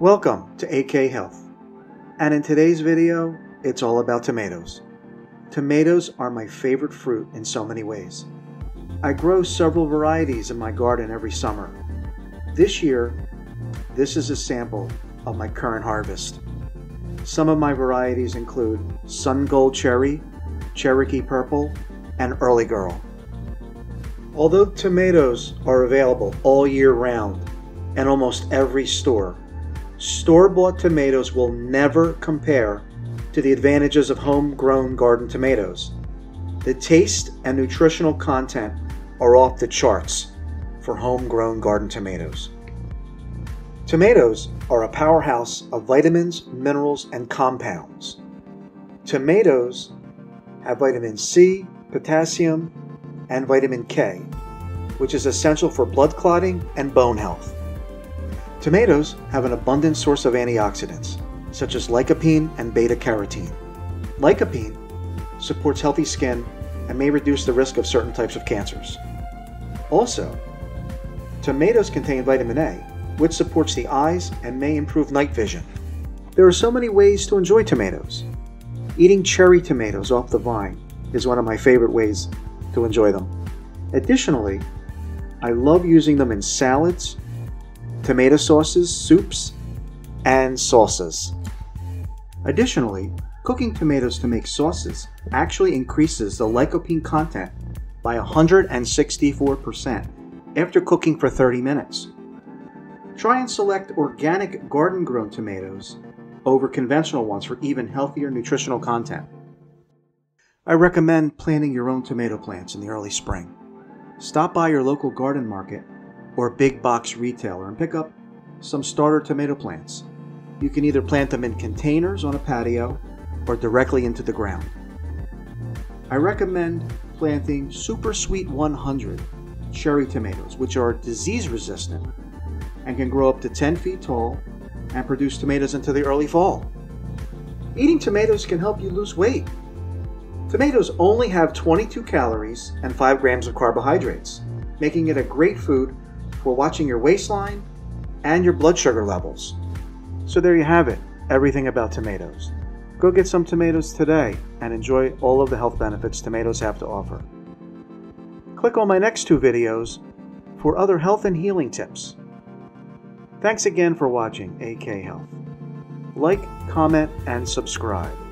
Welcome to AK Health. And in today's video, it's all about tomatoes. Tomatoes are my favorite fruit in so many ways. I grow several varieties in my garden every summer. This year, this is a sample of my current harvest. Some of my varieties include Sun Gold Cherry, Cherokee Purple, and Early Girl. Although tomatoes are available all year round in almost every store, store-bought tomatoes will never compare to the advantages of homegrown garden tomatoes. The taste and nutritional content are off the charts for homegrown garden tomatoes. Tomatoes are a powerhouse of vitamins, minerals, and compounds. Tomatoes have vitamin C, potassium, and vitamin K, which is essential for blood clotting and bone health. Tomatoes have an abundant source of antioxidants, such as lycopene and beta carotene. Lycopene supports healthy skin and may reduce the risk of certain types of cancers. Also, tomatoes contain vitamin A, which supports the eyes and may improve night vision. There are so many ways to enjoy tomatoes. Eating cherry tomatoes off the vine is one of my favorite ways to enjoy them. Additionally, I love using them in salads, tomato sauces, soups, and salsas. Additionally, cooking tomatoes to make sauces actually increases the lycopene content by 164% after cooking for 30 minutes. Try and select organic garden grown tomatoes over conventional ones for even healthier nutritional content. I recommend planting your own tomato plants in the early spring. Stop by your local garden market or big box retailer and pick up some starter tomato plants. You can either plant them in containers on a patio or directly into the ground. I recommend planting Super Sweet 100 cherry tomatoes, which are disease resistant and can grow up to 10 feet tall and produce tomatoes into the early fall. Eating tomatoes can help you lose weight Tomatoes only have 22 calories and 5 grams of carbohydrates, making it a great food for watching your waistline and your blood sugar levels. So there you have it, everything about tomatoes. Go get some tomatoes today and enjoy all of the health benefits tomatoes have to offer. Click on my next two videos for other health and healing tips. Thanks again for watching AK Health. Like, comment, and subscribe.